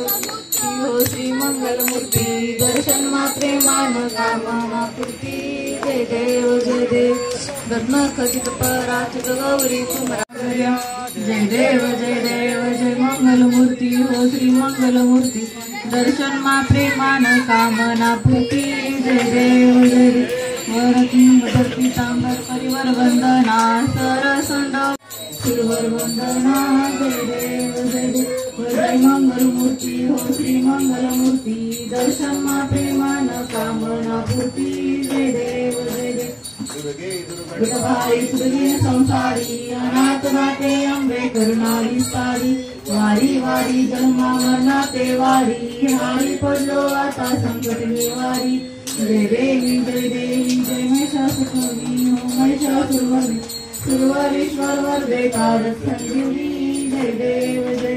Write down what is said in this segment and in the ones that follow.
श्री मंगलमूर्ती दर्शन मात्रे मान कामना पूर्ती जय देव जय देव रत्न खचित पराचित गौरी कुमरा जय देव जय देव जय मंगलमूर्ती हो श्री मंगलमूर्ती दर्शन मात्रे मान कामना पूर्ती जय देव जय देव वरकिंग भक्ती तांबर परिवर वंदना सरसंड सिल्वर वंदना जय देव जय जय मंगल मूर्ती हो श्री मंगल मूर्ती दर्शन प्रेमान कामना पूर्ती जय देव जय सुदीन संसारी अनाथ नाते अंबे करुणा वारी वारी जन्मा मरणाते वारी हारी पडलो आता संकट निवारी जय देवी जय देवी जय महिषासुरमर्दिनी हो महिषासुरमर्दिनी सुरवरेश्वर वरदे कारक जय देव जय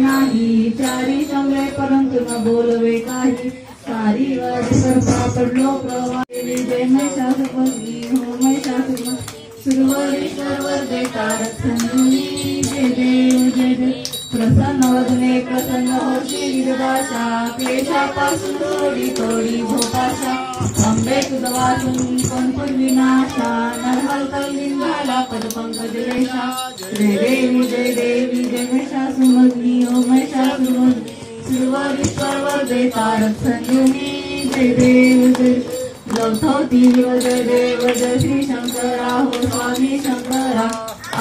नाही चारी समरे परंतु न बोलवे काही सारी वारी सर्पा पडलो प्रवाही जय महिषासुरमर्दिनी हो महिषासुरमर्दिनी सुरवरेश्वर वरदे कारक जय देव जय प्रसन्न वदने प्रसन्न विरदाशा क्लेशापासून थोडी थोडी भोपाशा पण विनाशा नरहल झाला पदपंकज रेषा जय देवी जय देवी जय महिषा सुमग्नी ओ जय देव जय जय देव जय श्री शंकरा स्वामी शंकरा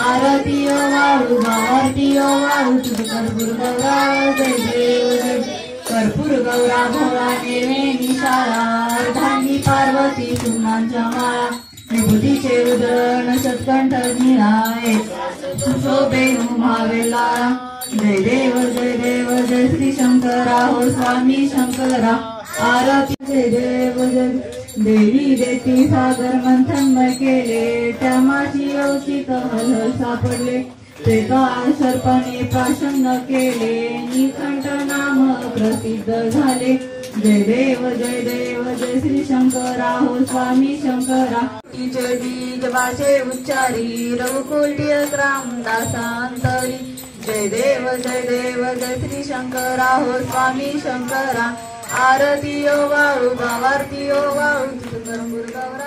आरती ओ वाळू आरती ओ कर्पूर गौरा जय देव जय गौरा भोळा नेवे निशाळा जय देव जय देव जय श्री शंकरा हो स्वामी शंकरा आरती जय देव जय देवी देती सागर मंथन केले त्या माझी अवचित हल सापडले ते काळ सर्पाने प्राशन केले निकंठ नाम प्रसिद्ध झाले जय देव जय देव जय श्री शंकरा हो स्वामी शंकरा जय बीज भाषे उच्चारी रघुकुटी रामदासांतरी जय देव जय देव जय श्री शंकरा हो स्वामी शंकरा. आरती ओ वाळू भावारती ओ वाळू गौरा